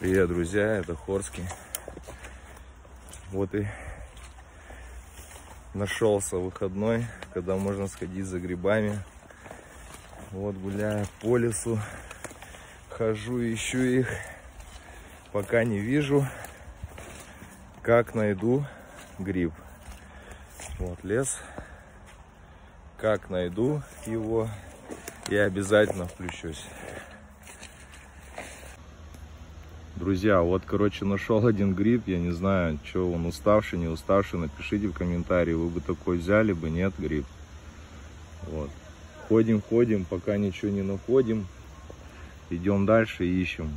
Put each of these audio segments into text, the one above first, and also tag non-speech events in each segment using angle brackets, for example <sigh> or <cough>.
Привет, друзья, это Хорский. Вот и нашелся выходной, когда можно сходить за грибами. Вот гуляю по лесу, хожу, ищу их, пока не вижу, как найду гриб. Вот лес, как найду его, я обязательно включусь. Друзья, вот, короче, нашел один гриб, я не знаю, что он уставший, не уставший, напишите в комментарии, вы бы такой взяли бы, нет, гриб. Вот. Ходим, ходим, пока ничего не находим, идем дальше ищем.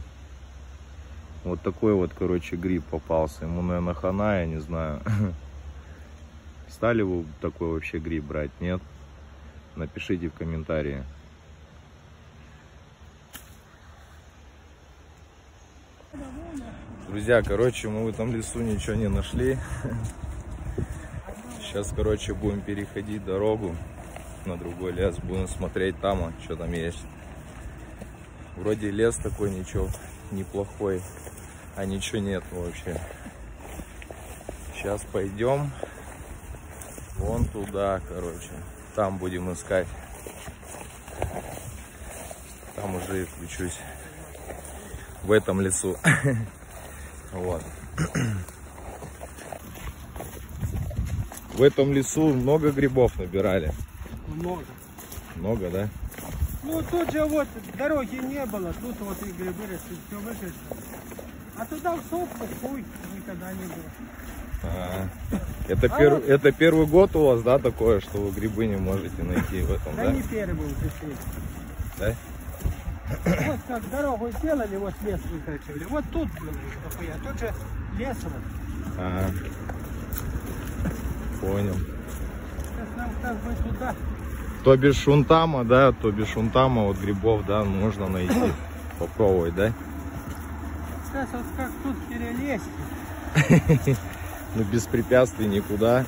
Вот такой вот, короче, гриб попался, ему, наверное, хана, я не знаю. <laughs> Стали вы такой вообще гриб брать, нет? Напишите в комментарии. Друзья, короче, мы в этом лесу ничего не нашли. Сейчас, короче, будем переходить дорогу на другой лес. Будем смотреть там, а, что там есть. Вроде лес такой, ничего неплохой. А ничего нет вообще. Сейчас пойдем вон туда, короче. Там будем искать. Там уже и включусь. В этом лесу. <laughs> Вот. В этом лесу много грибов набирали. Много. Много, да? Ну тут же вот дороги не было, тут вот и грибы растут, все выключено. А туда в сопку хуй никогда не было. А, это, пер- вот- это первый год у вас, да, такое, что вы грибы не можете найти в этом, Да да? не первый был здесь. Да? Вот как дорогу сделали, вот лес выкачивали. Вот тут был дохуя, тут же лес вот. Ага. Понял. Сейчас нам как бы туда. То без шунтама, да, то без шунтама вот грибов, да, можно найти. <coughs> Попробовать, да? Сейчас вот как тут перелезть. <laughs> Ну, без препятствий никуда.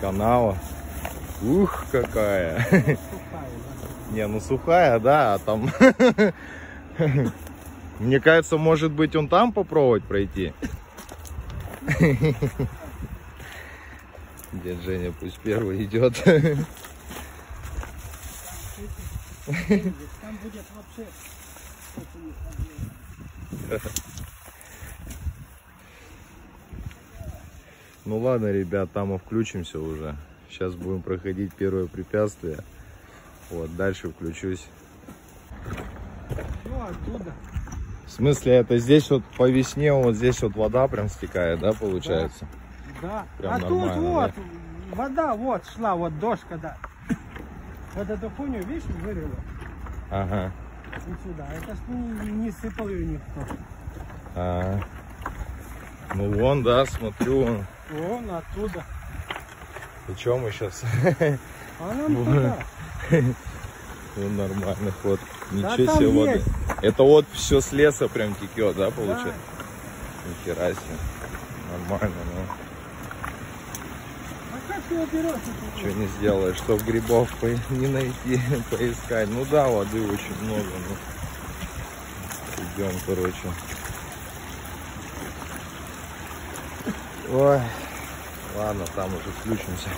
Канава. Ух, какая. <laughs> Не, ну сухая, да, а там... <laughs> Мне кажется, может быть, он там попробовать пройти. <laughs> Дед Женя пусть первый идет. Там будет вообще... Ну ладно, ребят, там мы включимся уже. Сейчас будем проходить первое препятствие. Вот, дальше включусь. Ну оттуда. В смысле, это здесь вот по весне, вот здесь вот вода прям стекает, да, получается? Да. Прям а тут вот, вода вот шла, вот дождь когда. Вот эту хуйню, видишь, вырыла. Ага. И сюда. Это ж не, не сыпал ее никто. А. Ну вон, да, смотрю, вон. Вон оттуда. И чё мы сейчас? А нам <laughs> туда. Ну, нормальный ход. Ничего себе воды. Это вот все с леса прям текет, да, получается? Да. Нихера себе. Нормально, ну. А как его берешь? Что не сделаешь, чтоб грибов по- не найти, <laughs> поискать. Ну да, воды очень много. Ну. Идем, короче. Ой. Ладно, там уже включимся.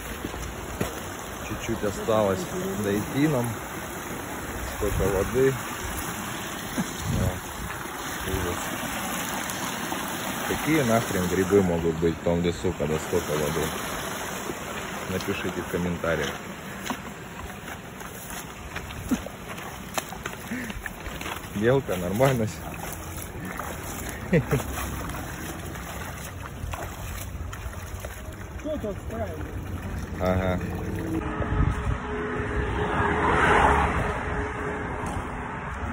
Чуть-чуть осталось дойти нам. Столько воды. Да. Ужас. Какие нахрен грибы могут быть в том лесу, когда столько воды? Напишите в комментариях. Мелко, нормально. всё. Кто тут правильно? Ага.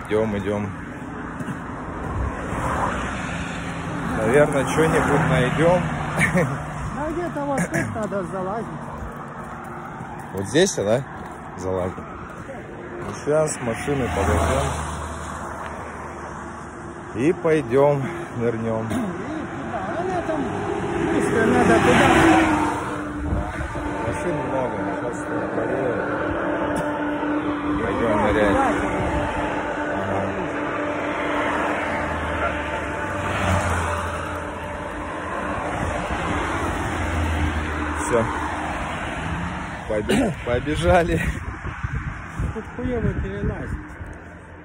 Идем, идем. Наверное, что-нибудь найдем. <laughs> А где-то вот тут надо залазить. Вот здесь, да? Залазим. Ну, сейчас машины подождем. И пойдем, нырнем. <clears throat> И. Она там быстро надо туда машин много, сейчас болею. Пойдем нырять. Ага. Все. <coughs> Побежали. Тут хуево перелазить.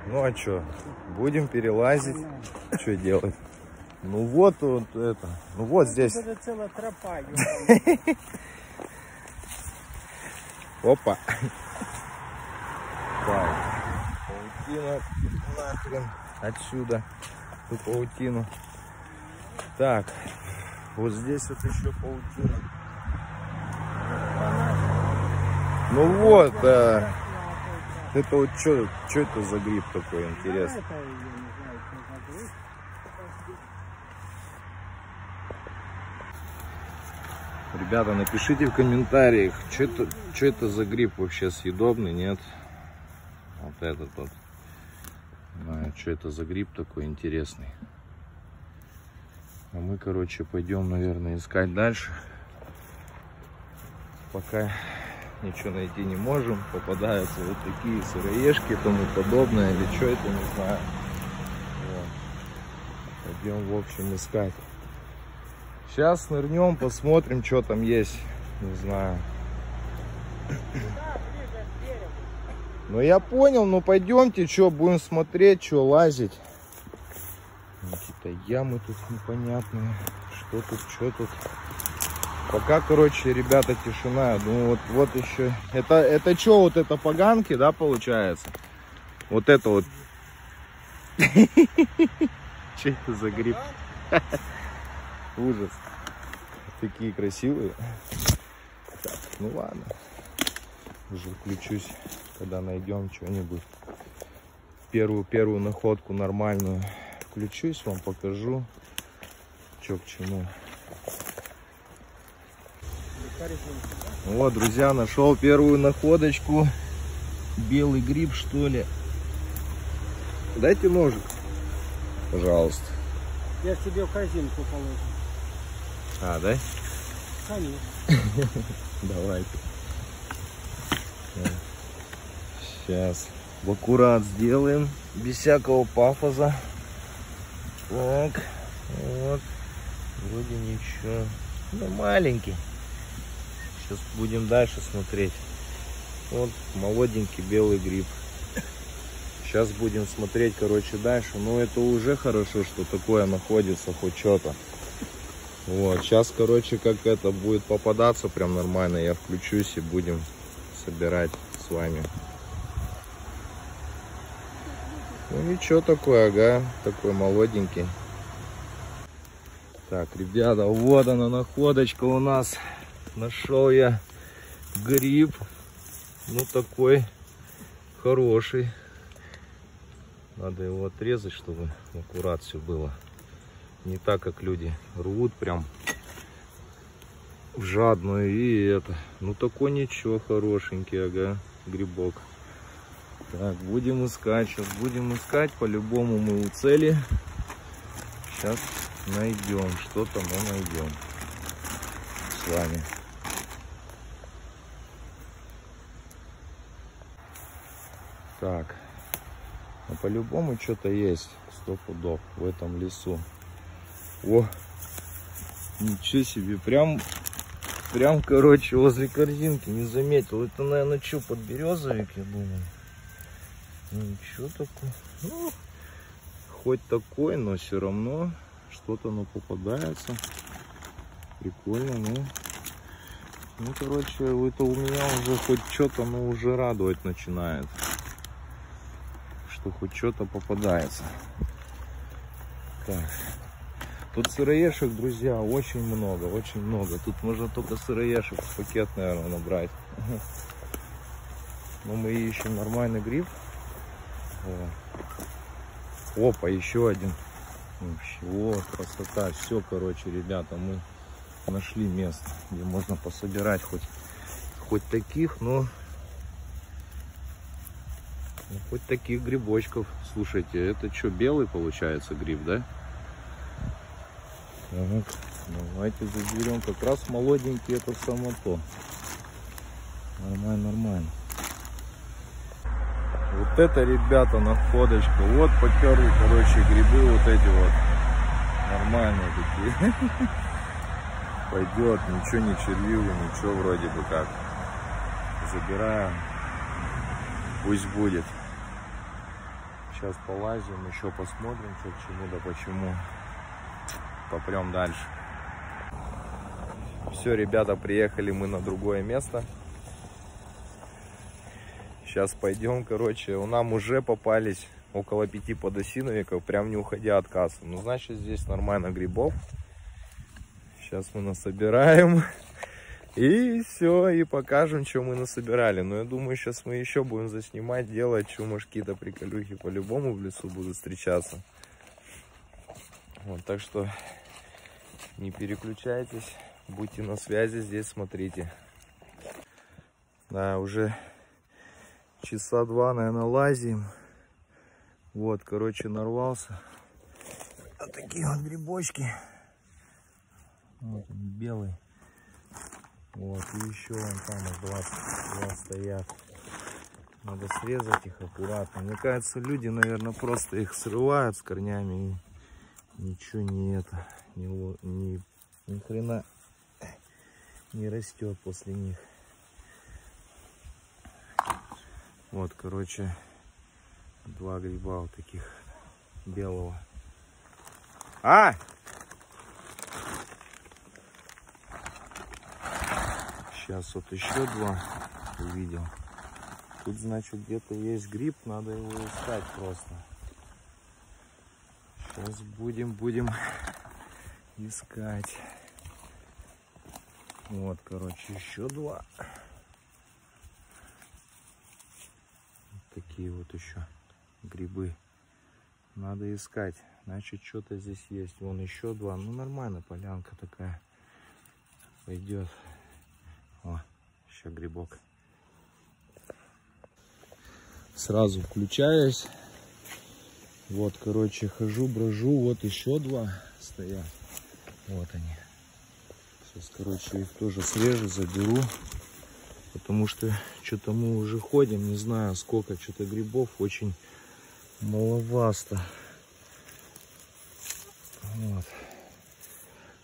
Ну а что, будем перелазить. Что делать? Ну вот, вот это. Ну вот здесь. Это целая тропа. <laughs> Опа. <laughs> Так. Паутина нахрен отсюда. Эту паутину. Так. Вот здесь вот еще паутина. Ну вот, да. Это вот что, что это за гриб такой интересный? Ребята, напишите в комментариях, что это, что это за гриб вообще съедобный, нет? Вот этот вот. Что это за гриб такой интересный. А мы, короче, пойдем, наверное, искать дальше. Пока ничего найти не можем. Попадаются вот такие сыроежки и тому подобное. Или что это, не знаю. Вот. Пойдем, в общем, искать. Сейчас нырнем, посмотрим, что там есть. Не знаю. Ну я понял, ну пойдемте, что будем смотреть, что лазить. Какие-то ямы тут непонятные. Что тут, что тут. Пока, короче, ребята, тишина. Ну вот, вот еще. Это, это что, вот это поганки, да, получается? Вот это вот. <laughs> Что это за гриб? Ужас. Такие красивые. Так, ну ладно. Уже включусь, когда найдем что-нибудь. Первую, первую находку нормальную. Включусь, вам покажу, что к чему. Вот, друзья, нашел первую находочку. Белый гриб, что ли. Дайте ножик, пожалуйста. Я тебе в корзинку положу. А, да? Конечно. <laughs> Давайте. Сейчас. В аккурат сделаем. Без всякого пафоса. Так. Вот. Вроде ничего. Ну, маленький. Сейчас будем дальше смотреть. Вот молоденький белый гриб. Сейчас будем смотреть, короче, дальше. Но это уже хорошо, что такое находится, хоть что-то. Вот, сейчас, короче, как это будет попадаться прям нормально, я включусь и будем собирать с вами. Ну ничего такое, ага, такой молоденький. Так, ребята, вот она находочка у нас. Нашел я гриб. Ну такой хороший. Надо его отрезать, чтобы аккурат все было. Не так, как люди рвут прям в жадную и это. Ну такой ничего, хорошенький, ага, грибок. Так, будем искать, сейчас будем искать. По-любому мы у цели. Сейчас найдем, что-то мы найдем с вами. Так, а по-любому что-то есть, сто пудов в этом лесу. О, ничего себе, прям, прям, короче, возле корзинки не заметил. Это, наверное, что, подберезовик, я думаю. Ну, ничего такое. Ну, хоть такой, но все равно что-то ну попадается. Прикольно, ну. Ну, короче, это у меня уже хоть что-то, ну, уже радовать начинает что хоть что-то попадается. Так. Тут сыроежек, друзья, очень много, очень много. Тут можно только сыроежек в пакет, наверное, набрать. Но мы ищем нормальный гриб. О. Опа, еще один. О, красота. Все, короче, ребята, мы нашли место, где можно пособирать хоть, хоть таких, но ну, хоть таких грибочков. Слушайте, это что, белый получается гриб, да? Так, давайте заберем. Как раз молоденький это само то. Нормально, нормально. Вот это, ребята, находочка. Вот поперли, короче, грибы вот эти вот. Нормальные такие. <laughs> пойдет, ничего не червивый, ничего вроде бы как. Забираем, пусть будет. Сейчас полазим, еще посмотрим, что к чему да почему. Попрем дальше. Все, ребята, приехали мы на другое место. Сейчас пойдем, короче, у нам уже попались около пяти подосиновиков, прям не уходя от кассы. Ну, значит, здесь нормально грибов. Сейчас мы насобираем. И все, и покажем, что мы насобирали. Но я думаю, сейчас мы еще будем заснимать, делать, что, может, какие-то приколюхи по-любому в лесу будут встречаться. Вот, так что не переключайтесь, будьте на связи здесь, смотрите. Да, уже часа два, наверное, лазим. Вот, короче, нарвался. Вот такие вот грибочки. Вот он, белый. Вот, и еще вон там два, два стоят. Надо срезать их аккуратно. Мне кажется, люди, наверное, просто их срывают с корнями и ничего не это, не, не, ни хрена не растет после них. Вот, короче, два гриба вот таких белого. А! Сейчас вот еще два увидел. Тут, значит, где-то есть гриб, надо его искать просто. Сейчас будем, будем искать. Вот, короче, еще два. Вот такие вот еще грибы. Надо искать. Значит, что-то здесь есть. Вон еще два. Ну, нормально, полянка такая. Пойдет. О, еще грибок. Сразу включаюсь. Вот, короче, хожу, брожу. Вот еще два стоят. Вот они. Сейчас, короче, их тоже срежу, заберу. Потому что что-то мы уже ходим, не знаю сколько, что-то грибов очень маловасто. Вот.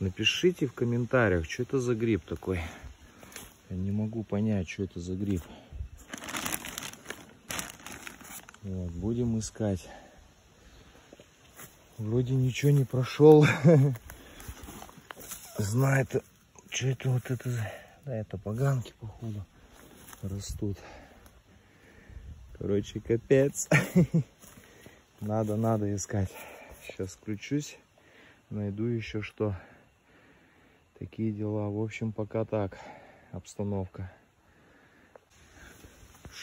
Напишите в комментариях, что это за гриб такой. Я не могу понять, что это за гриб. Вот, будем искать. Вроде ничего не прошел. <laughs> Знает, что это вот это. Да, это поганки, походу, растут. Короче, капец. <laughs> Надо, надо искать. Сейчас включусь, найду еще что. Такие дела. В общем, пока так обстановка.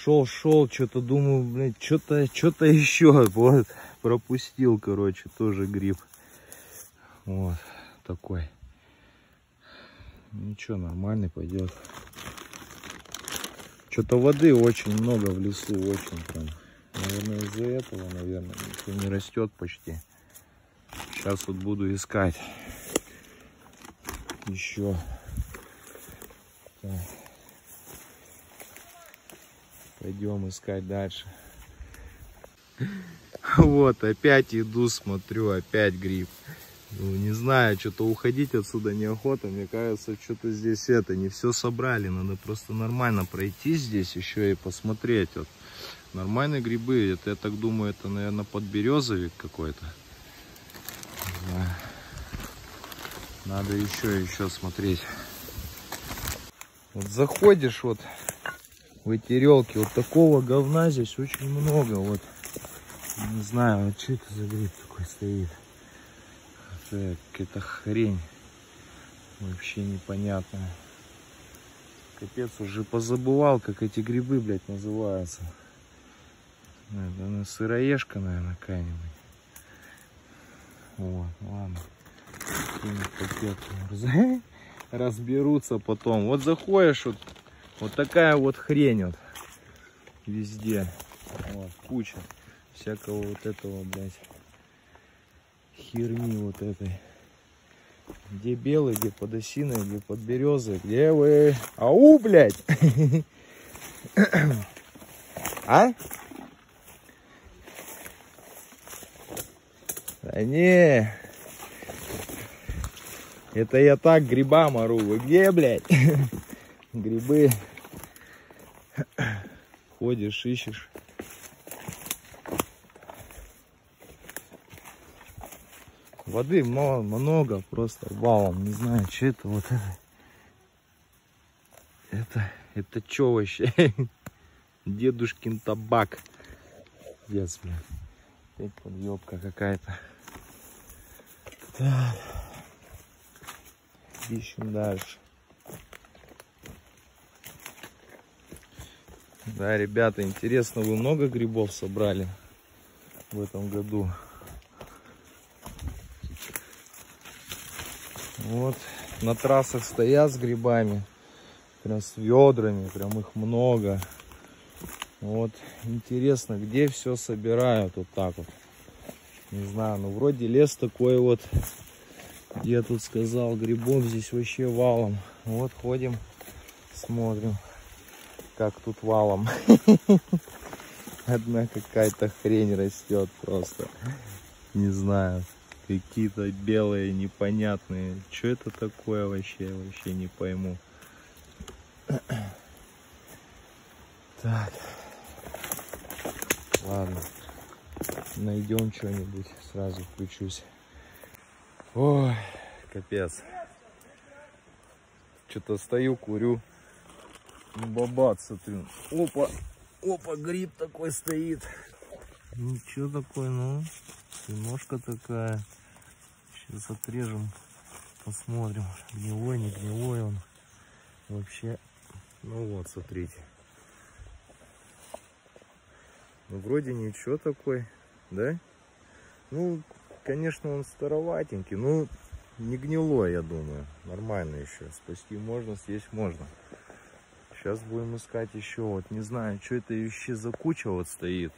Шел, шел, что-то думаю, блядь, что-то, что-то еще. <laughs> Вот, пропустил, короче, тоже гриб. Вот, такой. Ничего, нормальный пойдет. Что-то воды очень много в лесу, очень прям. Наверное, из-за этого, наверное, ничего не растет почти. Сейчас вот буду искать еще. Так. Пойдем искать дальше. <laughs> Вот, опять иду, смотрю, опять гриб. Ну, не знаю, что-то уходить отсюда неохота. Мне кажется, что-то здесь это, не все собрали. Надо просто нормально пройти здесь еще и посмотреть. Вот. Нормальные грибы. Это, я так думаю, это, наверное, подберезовик какой-то. Надо еще, еще смотреть. Вот заходишь вот в эти релки, вот такого говна здесь очень много. Вот, не знаю, вот что это за гриб такой стоит. Какая-то хрень. Вообще непонятная. Капец, уже позабывал, как эти грибы, блядь, называются. Это ну, сыроежка, наверное, какая-нибудь. Вот, ладно. <laughs> Разберутся потом. Вот заходишь, вот, вот такая вот хрень вот везде. Вот, куча всякого вот этого, блядь, херни вот этой. Где белый, где подосиной, где подберезы, где вы? Ау, блядь! А? Да не. Это я так грибам ору. Вы где, блядь? Грибы. Ходишь, ищешь. Воды много, много просто валом. Не знаю, что это вот это. Это, это что вообще? <laughs> Дедушкин табак. Пиздец, блин. Опять подъебка какая-то. Ищем дальше. Да, ребята, интересно, вы много грибов собрали в этом году? Вот, на трассах стоят с грибами, прям с ведрами, прям их много. Вот, интересно, где все собирают вот так вот. Не знаю, ну вроде лес такой вот, я тут сказал, грибов здесь вообще валом. Вот ходим, смотрим, как тут валом. <laughs> Одна какая-то хрень растет просто. Не знаю, какие-то белые, непонятные. Что это такое вообще, вообще не пойму. <clears throat> Так. Ладно. Найдем что-нибудь. Сразу включусь. Ой, капец. Что-то стою, курю. Бабат, смотрю. Опа, опа, гриб такой стоит. Ничего такое, ну, немножко такая. Сейчас отрежем, посмотрим, гнилой, не гнилой он. Вообще, ну вот, смотрите. Ну, вроде ничего такой, да? Ну, конечно, он староватенький, но не гнилой, я думаю. Нормально еще. Спасти можно, съесть можно. Сейчас будем искать еще. Вот не знаю, что это еще за куча вот стоит.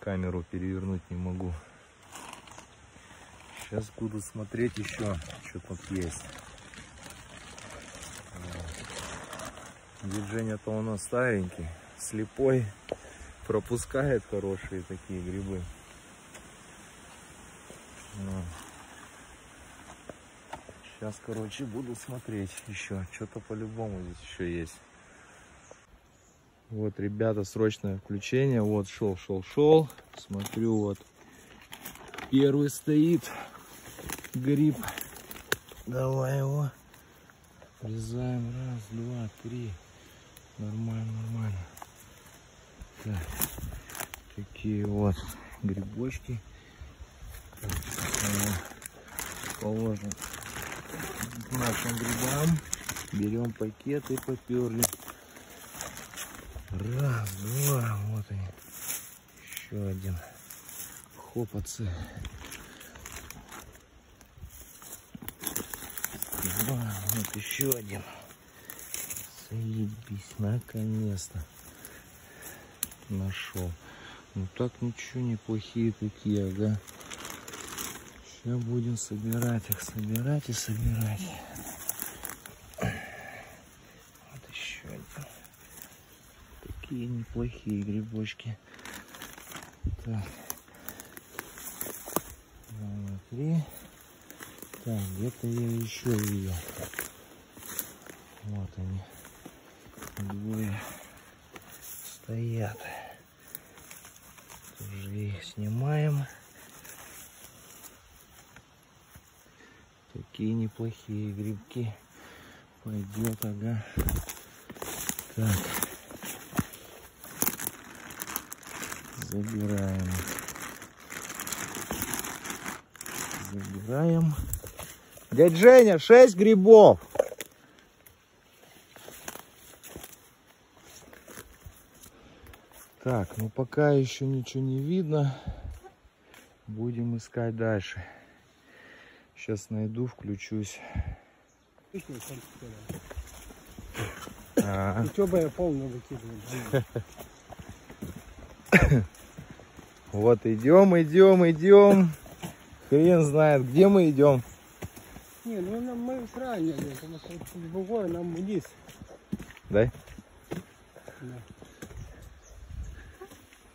Камеру перевернуть не могу. Сейчас буду смотреть еще, что тут есть. Дед Женя-то у нас старенький, слепой пропускает хорошие такие грибы. Сейчас, короче, буду смотреть еще. Что-то по-любому здесь еще есть. Вот, ребята, срочное включение. Вот, шел, шел, шел. Смотрю, вот. Первый стоит гриб. Давай его. Врезаем. Раз, два, три. Нормально, нормально. Так, такие вот грибочки. Положим к нашим грибам. Берем пакет и поперли. Раз, два, вот они. Еще один. Хопацы. Два, вот еще один. Заебись, наконец-то нашел. Ну так ничего, неплохие такие, ага. Сейчас будем собирать их, собирать и собирать. Вот еще один. Такие неплохие грибочки. Так. Два, три. Так, где-то я еще видел. Вот они. Двое стоят. Тоже их снимаем. Такие неплохие грибки. Пойдет, ага. Так. Забираем. Забираем. Дядь Женя, 6 грибов. Так, ну пока еще ничего не видно. Будем искать дальше. Сейчас найду, включусь. А, Что бы я полную выкидывал? <laughs> <coughs> <coughs> вот идем, идем, идем. Хрен знает, где мы идем. Не, ну нам мы правильно, потому что с другой нам вниз. Да? Да.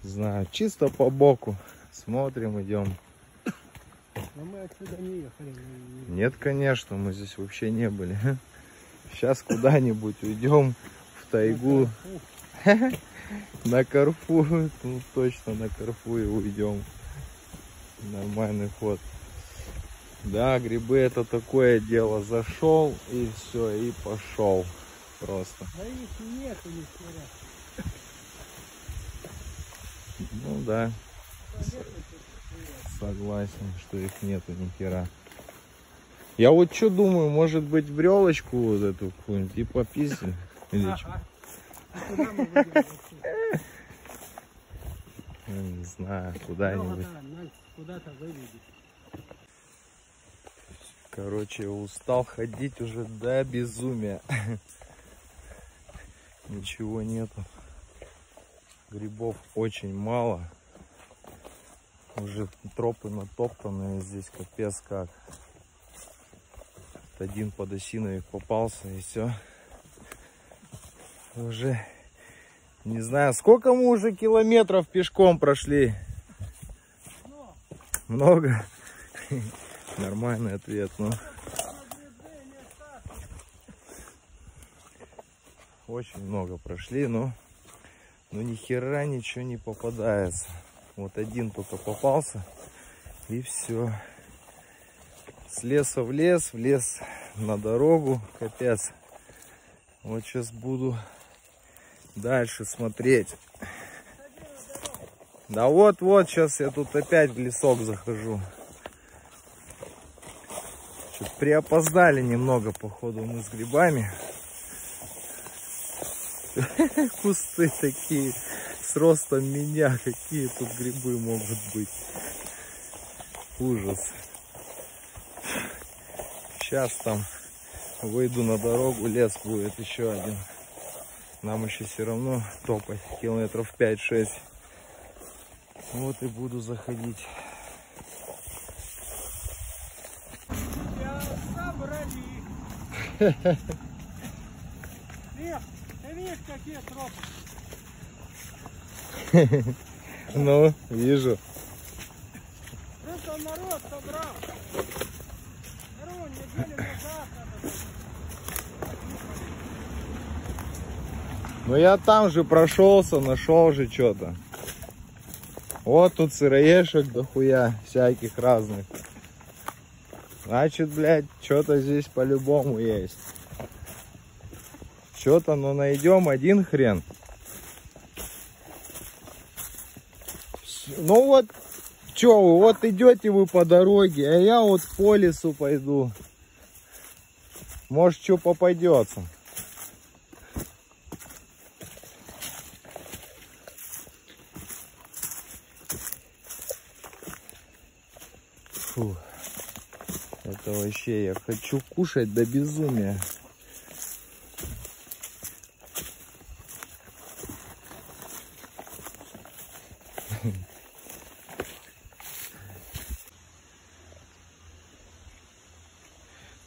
Знаю, чисто по боку. Смотрим, идем. Но мы отсюда не ехали. не- не- Нет, конечно, мы здесь вообще не были. Сейчас куда-нибудь уйдем в тайгу, Ух, <laughs> на Карфу. <laughs> Ну, точно на Карфу и уйдем. Нормальный ход. Да, грибы это такое дело. Зашел и все, и пошел. Просто. Да их нету хера. Ну да, согласен, что их нету ни хера. Я вот что думаю, может быть брелочку вот эту какую-нибудь и попиздим? Или? Ага. А не знаю, Ну, куда-нибудь. куда-то выведет. Короче, устал ходить уже до безумия. <laughs> Ничего нету. Грибов очень мало. Уже тропы натоптанные здесь капец как. Один подосиновик попался и все. Уже не знаю, сколько мы уже километров пешком прошли. Но, Много. Нормальный ответ, ну. не так. Очень много прошли, но, но ни хера ничего не попадается. Вот один только попался, и все. С леса в лес, в лес на дорогу, капец. Вот сейчас буду дальше смотреть. Да вот, вот, сейчас я тут опять в лесок захожу. Чуть приопоздали немного, походу, мы с грибами. <laughs> Кусты такие с ростом меня. Какие тут грибы могут быть? Ужас. Сейчас там выйду на дорогу, лес будет еще один. Нам еще все равно топать километров 5-6. Вот и буду заходить. Собрали. Ты видишь, какие тропы? Ну, вижу. Просто народ собрал. Народ неделю назад надо. Ну я там же прошелся, нашел же что-то. Вот тут сыроежек дохуя всяких разных. Значит, блядь, что-то здесь по-любому есть. Что-то, но найдем один хрен. Ну вот, что вы, вот идете вы по дороге, а я вот по лесу пойду. Может, что попадется. Фу. Это вообще я хочу кушать до безумия. <laughs>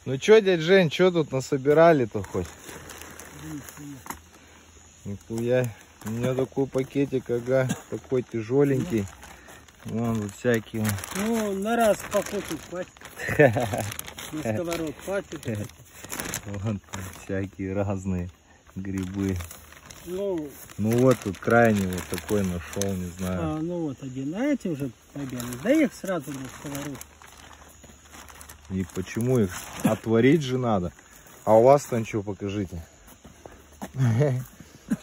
Ну чё, дядь Жень, чё тут насобирали-то хоть? Нихуя. У меня такой пакетик, ага, такой тяжеленький. Вон тут всякие. Ну, на раз покушать хватит. <laughs> На сковород хватит. Вон там всякие разные грибы. Ну, Ну вот тут крайний вот такой нашел, не знаю. а, ну вот один. А эти уже побегали. Да их сразу на сковород. И почему их отварить же надо? А у вас там что, покажите. <laughs>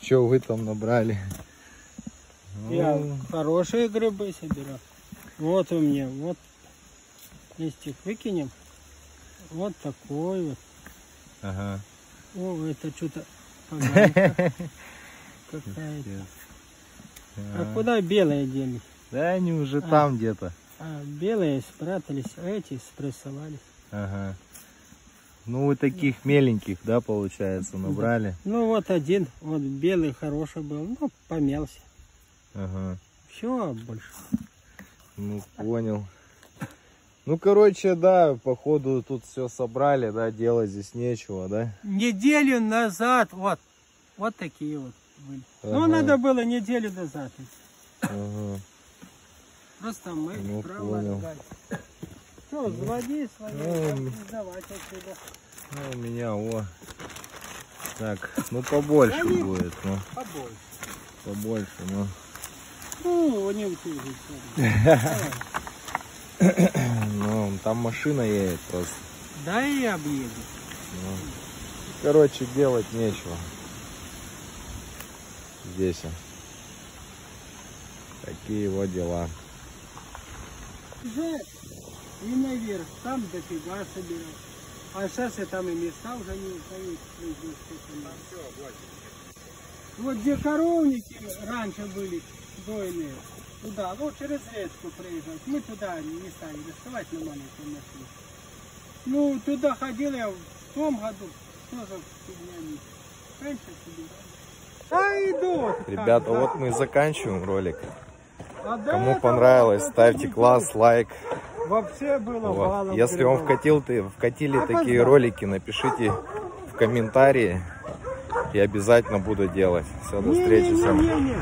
Что вы там набрали? Я Ну, хорошие грибы собираю. Вот у меня, вот. Листик выкинем. Вот такой вот. Ага. О, это что-то <laughs> какая-то. А куда белые делись? Да они уже А. там где-то. А белые спрятались, а эти спрессовались. Ага. Ну вы таких меленьких, да, получается, набрали? Ну вот один, вот белый хороший был, ну помялся. Ага. Все больше. Ну, понял. Ну, короче, да, походу тут все собрали, да, делать здесь нечего, да? Неделю назад, вот, вот такие вот были. Ну, Ага. надо было неделю назад. Ага. Просто мы Ну, понял. Все, Ну, заводи свои, Ну, сдавать отсюда. Ну, у меня, о. Так, ну побольше Они- будет, ну, Побольше. побольше, ну. Ну, не утюжить. <laughs> Ну, там машина едет просто. Да и объеду. Ну, короче, делать нечего. Здесь. Такие вот дела. Уже и наверх, там дофига собирать. А сейчас я там и места уже не устаю. Вот где коровники раньше были дойные, туда, ну через речку приезжать. Мы туда не стали доставать на маленькой машине. Ну, туда ходил я в том году, тоже не. Раньше собирали. А иду. Ребята, вот мы и заканчиваем ролик. А Кому понравилось, ставьте класс, лайк. Вообще было Вот. валом Если вам вкатил, ты, вкатили Опоздал. такие ролики, напишите в комментарии. И обязательно буду делать. Все, до встречи. всем. Не-не-не-не-не.